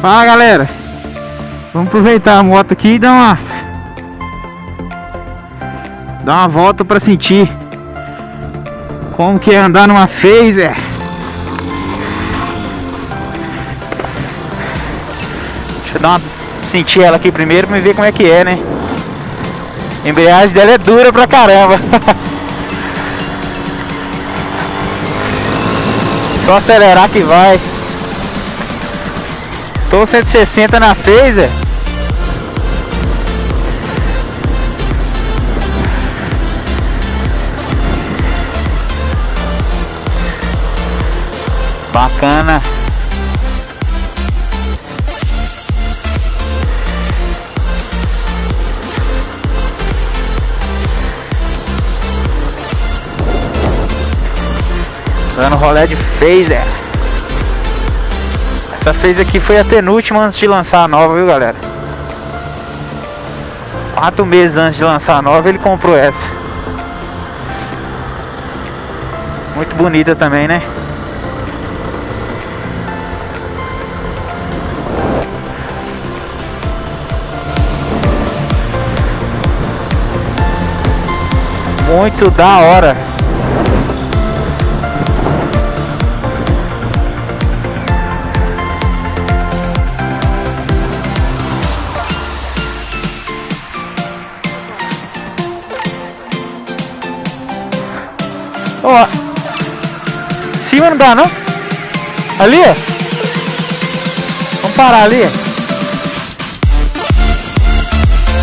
Fala galera, vamos aproveitar a moto aqui e dar uma dar uma volta para sentir como que é andar numa Phaser. Deixa eu dar uma sentir ela aqui primeiro para ver como é que é, né? A embreagem dela é dura pra caramba. Só acelerar que vai. Tô 160 na Phaser. Bacana. Dando rolé de phaser. Essa phaser aqui foi a penúltima antes de lançar a nova, viu galera? Quatro meses antes de lançar a nova ele comprou essa. Muito bonita também, né? Muito da hora. Ó. Cima não dá não? Ali. Vamos parar ali.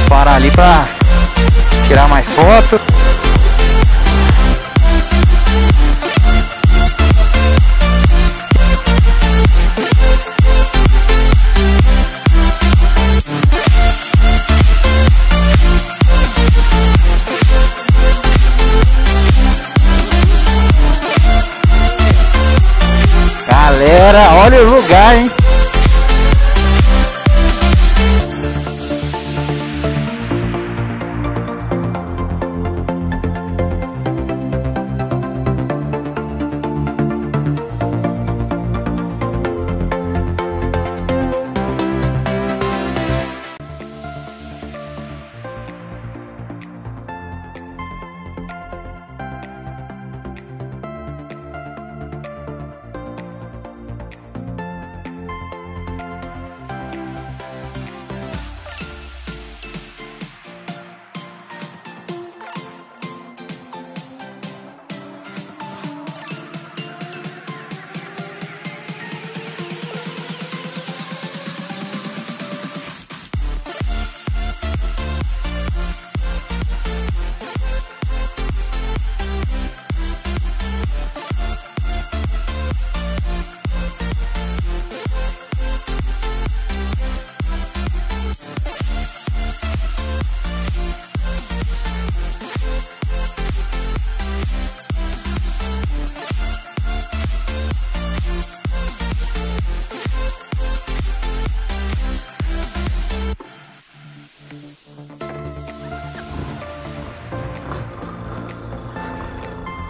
Parar ali pra tirar mais foto. Galera, olha o lugar, hein?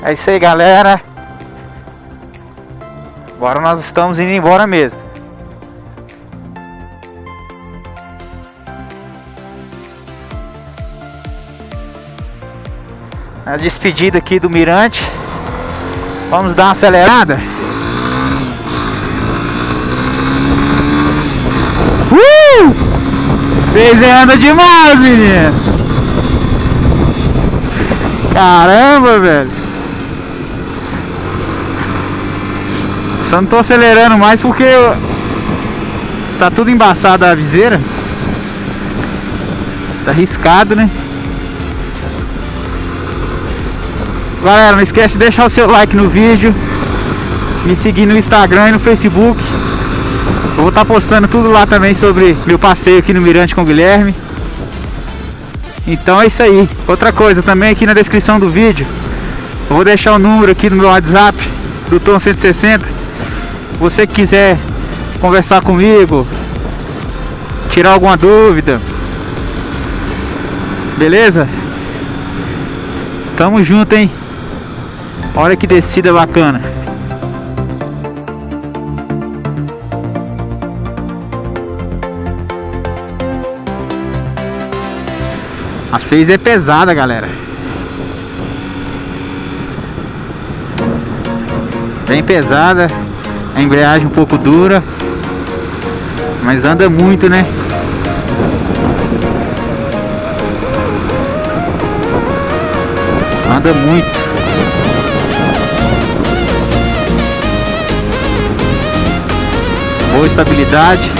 É isso aí, galera. Agora nós estamos indo embora mesmo. A despedida aqui do Mirante. Vamos dar uma acelerada. Uh! Fez anda demais, menino. Caramba, velho. Só não tô acelerando mais porque tá tudo embaçado a viseira. Tá arriscado, né? Galera, não esquece de deixar o seu like no vídeo. Me seguir no Instagram e no Facebook. Eu vou estar tá postando tudo lá também sobre meu passeio aqui no Mirante com o Guilherme. Então é isso aí. Outra coisa também aqui na descrição do vídeo. Eu vou deixar o número aqui no meu WhatsApp do Tom 160 você quiser conversar comigo, tirar alguma dúvida, beleza? Tamo junto, hein? Olha que descida bacana. A fez é pesada, galera. Bem pesada. A embreagem um pouco dura. Mas anda muito, né? Anda muito. Boa estabilidade.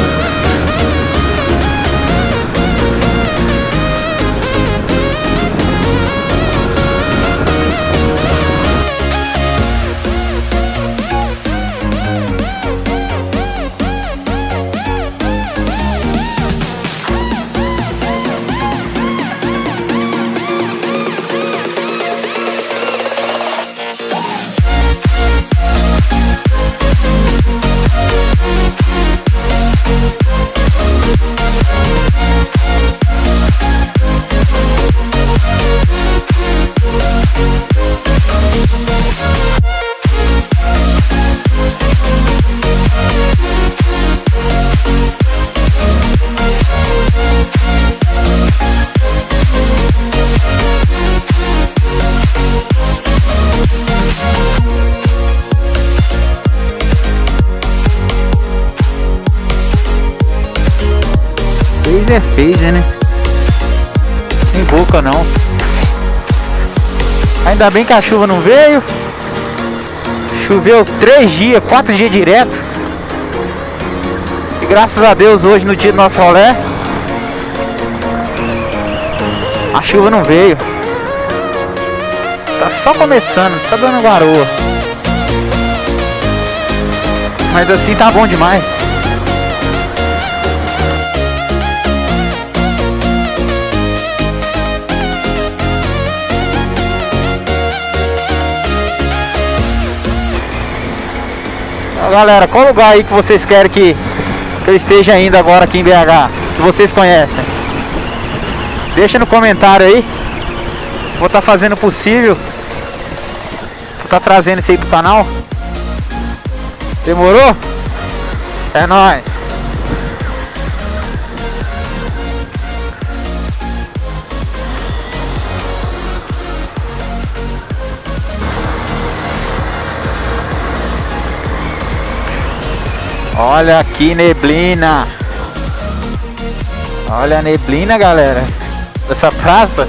Fez é fez, né? Sem boca não. Ainda bem que a chuva não veio. Choveu três dias, quatro dias direto. E graças a Deus hoje no dia do nosso rolé. A chuva não veio. Tá só começando, só dando garoa. Mas assim tá bom demais. Galera, qual lugar aí que vocês querem que, que eu esteja indo agora aqui em BH? Que vocês conhecem? Deixa no comentário aí. Vou estar tá fazendo o possível. Vou tá trazendo isso aí pro canal. Demorou? É nóis. Olha aqui neblina. Olha a neblina, galera. Dessa praça.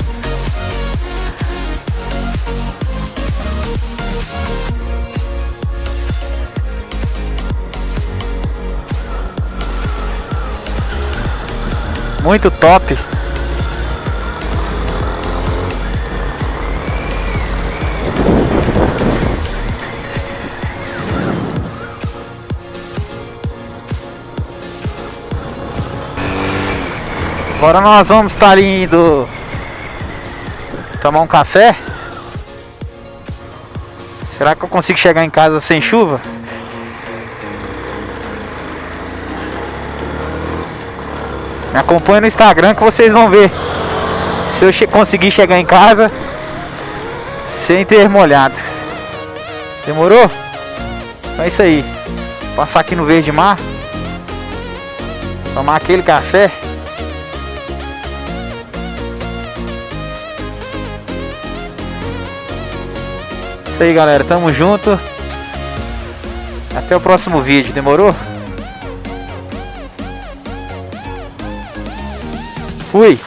Muito top. Agora nós vamos estar indo tomar um café. Será que eu consigo chegar em casa sem chuva? Me acompanha no Instagram que vocês vão ver se eu che conseguir chegar em casa sem ter molhado. Demorou? Então é isso aí. Passar aqui no Verde Mar. Tomar aquele café. Isso aí, galera. Tamo junto. Até o próximo vídeo. Demorou? Fui.